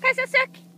Kajsa, søk!